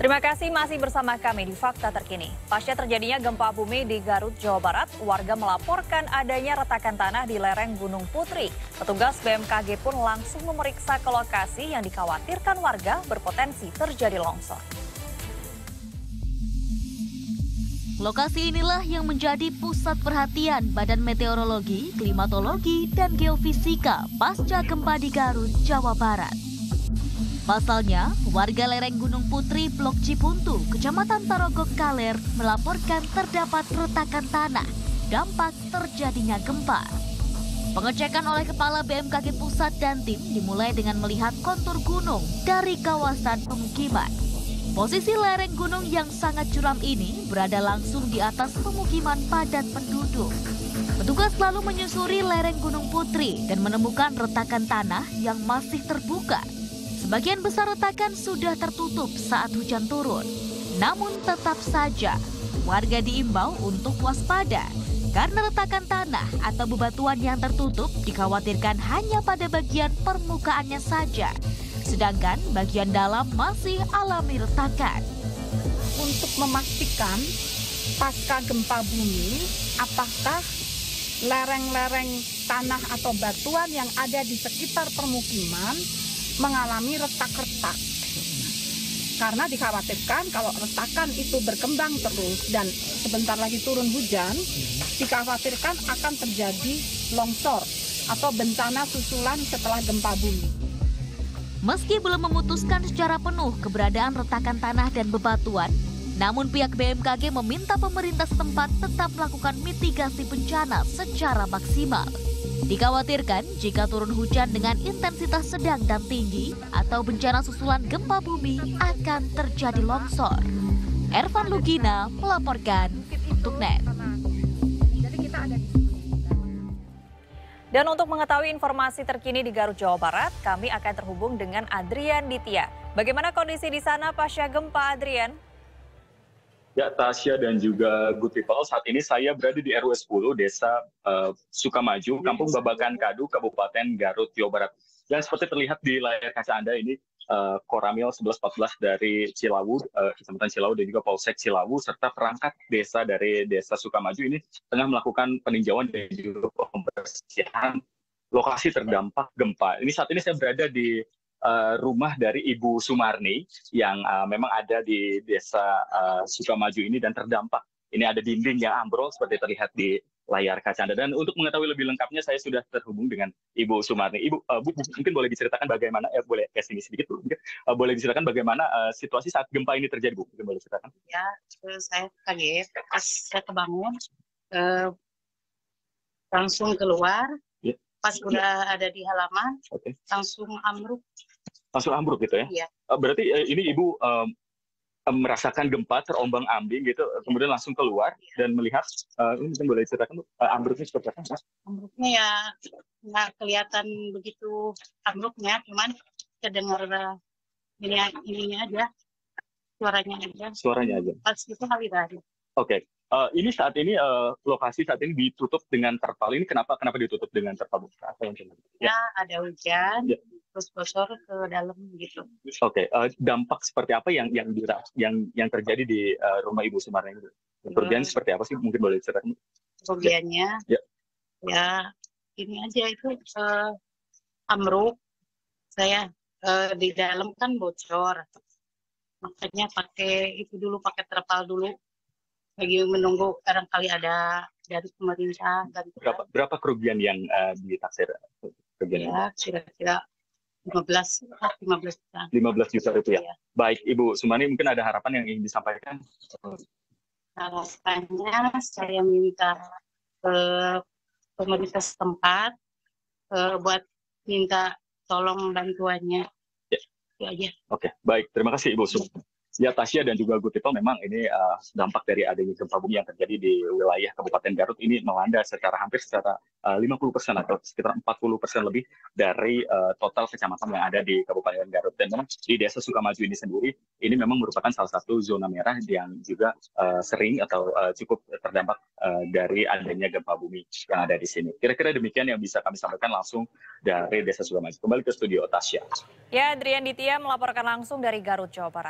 Terima kasih masih bersama kami di Fakta Terkini. Pasca terjadinya gempa bumi di Garut, Jawa Barat, warga melaporkan adanya retakan tanah di lereng Gunung Putri. Petugas BMKG pun langsung memeriksa ke lokasi yang dikhawatirkan warga berpotensi terjadi longsor. Lokasi inilah yang menjadi pusat perhatian Badan Meteorologi, Klimatologi, dan Geofisika pasca gempa di Garut, Jawa Barat. Pasalnya, warga lereng Gunung Putri Blok Cipuntu, Kecamatan Tarogok Kaler melaporkan terdapat retakan tanah dampak terjadinya gempa. Pengecekan oleh Kepala BMKG Pusat dan tim dimulai dengan melihat kontur gunung dari kawasan pemukiman. Posisi lereng gunung yang sangat curam ini berada langsung di atas pemukiman padat penduduk. Petugas lalu menyusuri lereng Gunung Putri dan menemukan retakan tanah yang masih terbuka Sebagian besar retakan sudah tertutup saat hujan turun. Namun tetap saja warga diimbau untuk waspada karena retakan tanah atau bebatuan yang tertutup dikhawatirkan hanya pada bagian permukaannya saja. Sedangkan bagian dalam masih alami retakan. Untuk memastikan pasca gempa bumi, apakah lereng-lereng tanah atau batuan yang ada di sekitar permukiman mengalami retak-retak. Karena dikhawatirkan kalau retakan itu berkembang terus dan sebentar lagi turun hujan, dikhawatirkan akan terjadi longsor atau bencana susulan setelah gempa bumi. Meski belum memutuskan secara penuh keberadaan retakan tanah dan bebatuan, namun pihak BMKG meminta pemerintah setempat tetap melakukan mitigasi bencana secara maksimal. Dikhawatirkan jika turun hujan dengan intensitas sedang dan tinggi atau bencana susulan gempa bumi akan terjadi longsor. Ervan Lugina melaporkan untuk NET. Dan untuk mengetahui informasi terkini di Garut, Jawa Barat, kami akan terhubung dengan Adrian Ditya. Bagaimana kondisi di sana pasca gempa, Adrian? Ya, Tasya dan juga Good People, saat ini saya berada di RW 10 Desa uh, Sukamaju, Kampung Babakan Kadu, Kabupaten Garut, Jawa Barat. Dan seperti terlihat di layar kaca Anda ini, uh, Koramil 1114 dari Cilawu, uh, Kecamatan Cilawu dan juga Polsek Cilawu, serta perangkat desa dari Desa Sukamaju ini tengah melakukan peninjauan dan juga pembersihan lokasi terdampak gempa. Ini saat ini saya berada di uh, rumah dari Ibu Sumarni yang uh, memang ada di desa uh, Sukamaju ini dan terdampak. Ini ada dinding yang ambrol seperti terlihat di layar kaca Anda. Dan untuk mengetahui lebih lengkapnya, saya sudah terhubung dengan Ibu Sumarni. Ibu, uh, Bu, mungkin boleh diceritakan bagaimana, eh, boleh ke sini sedikit, Bu. Uh, boleh diceritakan bagaimana uh, situasi saat gempa ini terjadi, Bu. Mungkin boleh ceritakan. Ya, saya kaget. Pas saya kebangun, uh, langsung keluar. Pas udah ada di halaman, okay. langsung amruk langsung ambruk gitu ya? Iya. Eh, berarti eh, ini ibu um, merasakan gempa terombang ambing gitu, kemudian langsung keluar iya. dan melihat uh, ini mungkin boleh ceritakan uh, ambruknya seperti apa? Ambruknya ya nggak kelihatan begitu ambruknya, cuman kedengar ini ininya aja suaranya aja. Suaranya aja. Pas itu kali tadi. Oke. Okay. Uh, ini saat ini uh, lokasi saat ini ditutup dengan terpal. Ini kenapa kenapa ditutup dengan terpal? Apa yang ya, ada hujan. Ya terus bocor ke dalam gitu. Oke, okay. uh, eh, dampak seperti apa yang yang yang yang terjadi di uh, rumah Ibu Sumarna itu? Kerugian hmm. seperti apa sih? Mungkin boleh ceritakan. Kerugiannya, ya. ya ini aja itu uh, amruk. Saya uh, di dalam kan bocor, makanya pakai itu dulu pakai terpal dulu. Lagi menunggu barangkali ada dari pemerintah dan berapa berapa kerugian yang uh, ditaksir kerugian? Ya, kira-kira 15 15 juta. 15 juta itu ya. Iya. Baik, Ibu Sumani mungkin ada harapan yang ingin disampaikan? Harapannya saya minta ke pemerintah setempat uh, buat minta tolong bantuannya. Ya. Itu aja. Oke, baik. Terima kasih Ibu Sumani. Ya Tasya dan juga Gutito memang ini uh, dampak dari adanya gempa bumi yang terjadi di wilayah Kabupaten Garut ini melanda secara hampir secara uh, 50% atau sekitar 40% lebih dari uh, total kecamatan yang ada di Kabupaten Garut. Dan memang di Desa Sukamaju ini sendiri ini memang merupakan salah satu zona merah yang juga uh, sering atau uh, cukup terdampak uh, dari adanya gempa bumi yang ada di sini. Kira-kira demikian yang bisa kami sampaikan langsung dari Desa Sukamaju. Kembali ke studio Tasya. Ya, Adrian Ditya melaporkan langsung dari Garut, Jawa Barat.